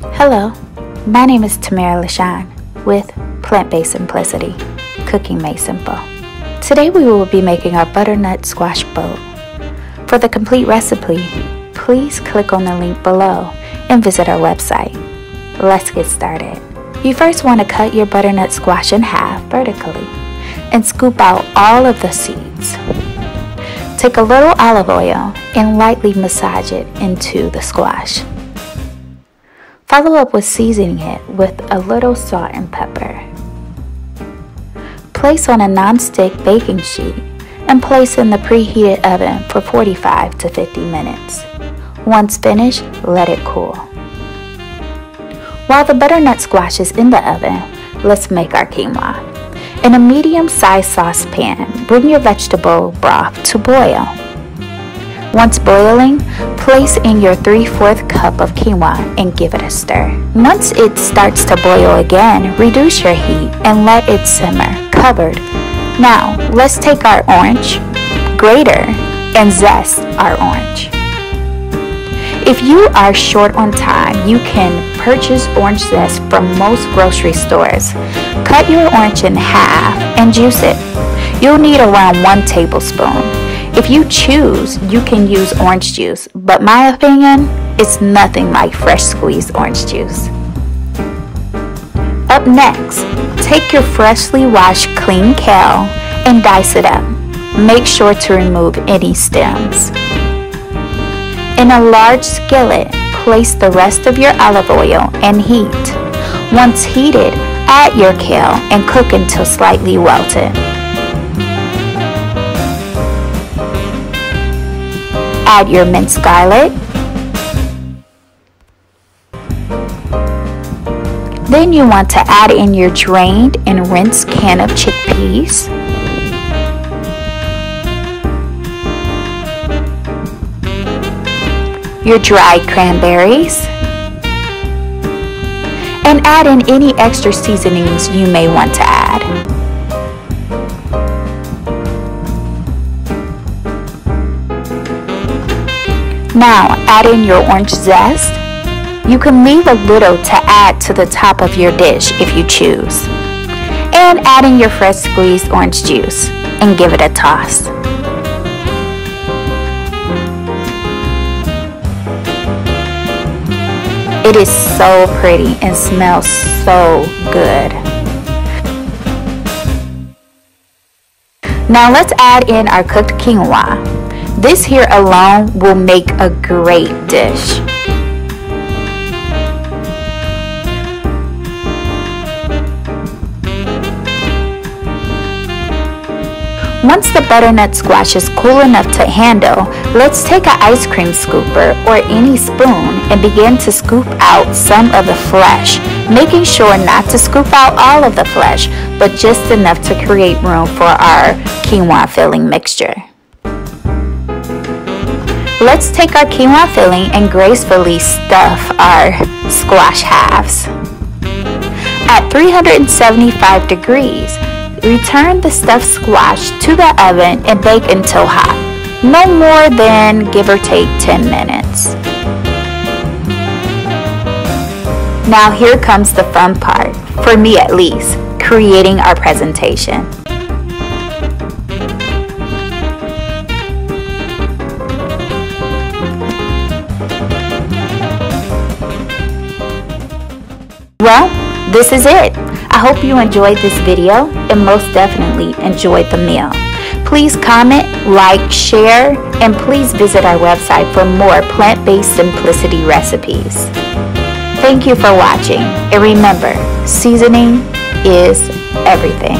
Hello, my name is Tamara LaShawn with Plant Based Simplicity, Cooking Made Simple. Today we will be making our butternut squash boat. For the complete recipe, please click on the link below and visit our website. Let's get started. You first want to cut your butternut squash in half vertically and scoop out all of the seeds. Take a little olive oil and lightly massage it into the squash. Follow up with seasoning it with a little salt and pepper. Place on a non-stick baking sheet and place in the preheated oven for 45 to 50 minutes. Once finished, let it cool. While the butternut squash is in the oven, let's make our quinoa. In a medium-sized saucepan, bring your vegetable broth to boil. Once boiling, place in your 3 4 cup of quinoa and give it a stir. Once it starts to boil again, reduce your heat and let it simmer, covered. Now, let's take our orange, grater, and zest our orange. If you are short on time, you can purchase orange zest from most grocery stores. Cut your orange in half and juice it. You'll need around 1 tablespoon. If you choose, you can use orange juice, but my opinion, it's nothing like fresh squeezed orange juice. Up next, take your freshly washed clean kale and dice it up. Make sure to remove any stems. In a large skillet, place the rest of your olive oil and heat. Once heated, add your kale and cook until slightly wilted. Add your minced garlic. Then you want to add in your drained and rinsed can of chickpeas. Your dried cranberries. And add in any extra seasonings you may want to add. Now add in your orange zest. You can leave a little to add to the top of your dish if you choose. And add in your fresh squeezed orange juice and give it a toss. It is so pretty and smells so good. Now let's add in our cooked quinoa. This here alone will make a great dish. Once the butternut squash is cool enough to handle, let's take an ice cream scooper or any spoon and begin to scoop out some of the flesh, making sure not to scoop out all of the flesh, but just enough to create room for our quinoa filling mixture. Let's take our quinoa filling and gracefully stuff our squash halves. At 375 degrees, return the stuffed squash to the oven and bake until hot. No more than give or take 10 minutes. Now here comes the fun part, for me at least, creating our presentation. Well, this is it. I hope you enjoyed this video and most definitely enjoyed the meal. Please comment, like, share, and please visit our website for more plant-based simplicity recipes. Thank you for watching, and remember, seasoning is everything.